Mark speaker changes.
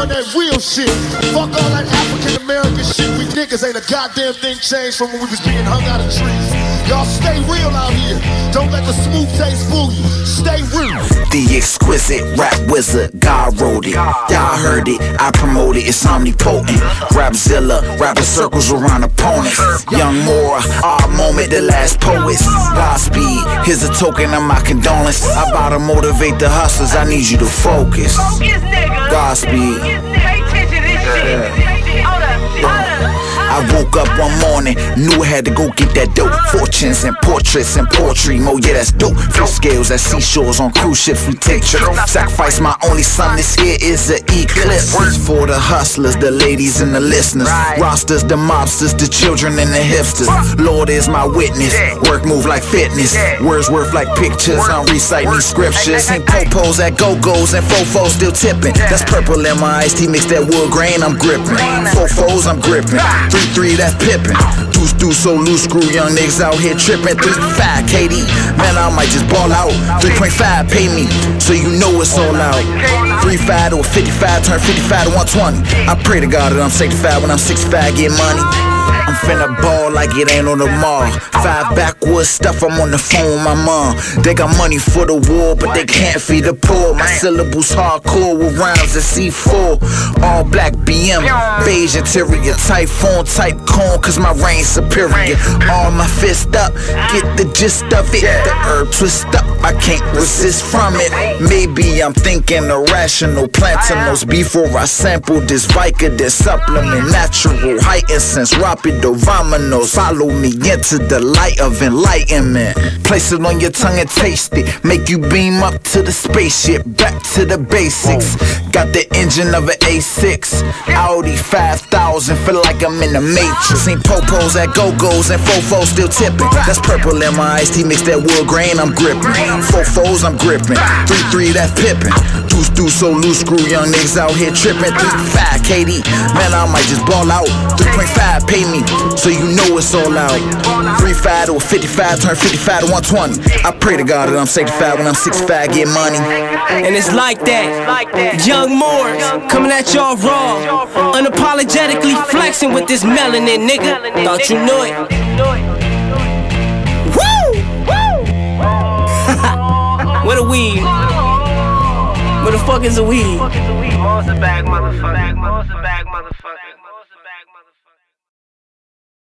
Speaker 1: on that real shit. Fuck all that African American shit. We niggas ain't a goddamn thing changed from when we was being hung out of trees. Y'all stay real out here. Don't let the smooth taste fool you. Stay real.
Speaker 2: The exquisite rap wizard, God wrote it. Y'all heard it, I promote it, it's omnipotent. Rapzilla, rapping circles around opponents. Young Mora, moment, the last poets. Godspeed, here's a token of my condolence. I about to motivate the hustlers, I need you to focus. Godspeed. Woke up one morning, knew I had to go get that dope. Fortunes and portraits and poetry, mo, yeah, that's dope. Fish scales at seashores on cruise ships, we take trips. Sacrifice my only son, this here is an eclipse. For the hustlers, the ladies and the listeners. Rosters, the mobsters, the children and the hipsters. Lord is my witness. Work move like fitness. Words worth like pictures. I'm reciting these scriptures. Ain't popos at go-go's and fofos still tipping. That's purple in my iced tea, mix that wood grain, I'm gripping. Fofos, I'm gripping. 3-3, that's pippin'. Deuce, deuce, so loose, screw young niggas out here tripping. 3-5, KD. Man, I might just ball out. 3.5, pay me, so you know it's all out. 3-5 to a 55, turn 55 to 120. I pray to God that I'm 65 when I'm 65, get money. I'm finna ball like it ain't on the mall. Five backwoods stuff, I'm on the phone with my mom. They got money for the war, but they can't feed the poor. My syllables hardcore with rhymes at C4. All black BM, beige interior, typhoon type cone, cause my reign superior. All my fist up, get the gist of it. The herb twist up, I can't resist from it. Maybe I'm thinking irrational. planting those before I sample this Vicodin supplement. Natural high essence, rapido vominos. Follow me into the light of enlightenment. Place it on your tongue and taste it. Make you beam up to the spaceship. Back to the basics. Got the engine of an A6. Audi 5000. Feel like I'm in the matrix. Ain't popos at go-go's and fofos still tipping. That's purple in my iced tea. Mix that wood grain, I'm gripping. Fofos, I'm gripping. 3-3, that's pippin'. Deuce, so loose, screw young niggas out here tripping. 3-5, KD. Man, I might just ball out. 3.5, pay me, so you know it's all out. 3-5 to a 55, turn 55 to 120. I pray to God that I'm 65 when I'm 65, get money.
Speaker 3: And it's like that. Young Moors coming at y'all raw. Unapologetically flexing with this melanin, nigga. Thought you knew it. Woo! Where the weed? What the fuck is a weed? Monster bag, motherfucker.
Speaker 4: Monster bag, motherfucker.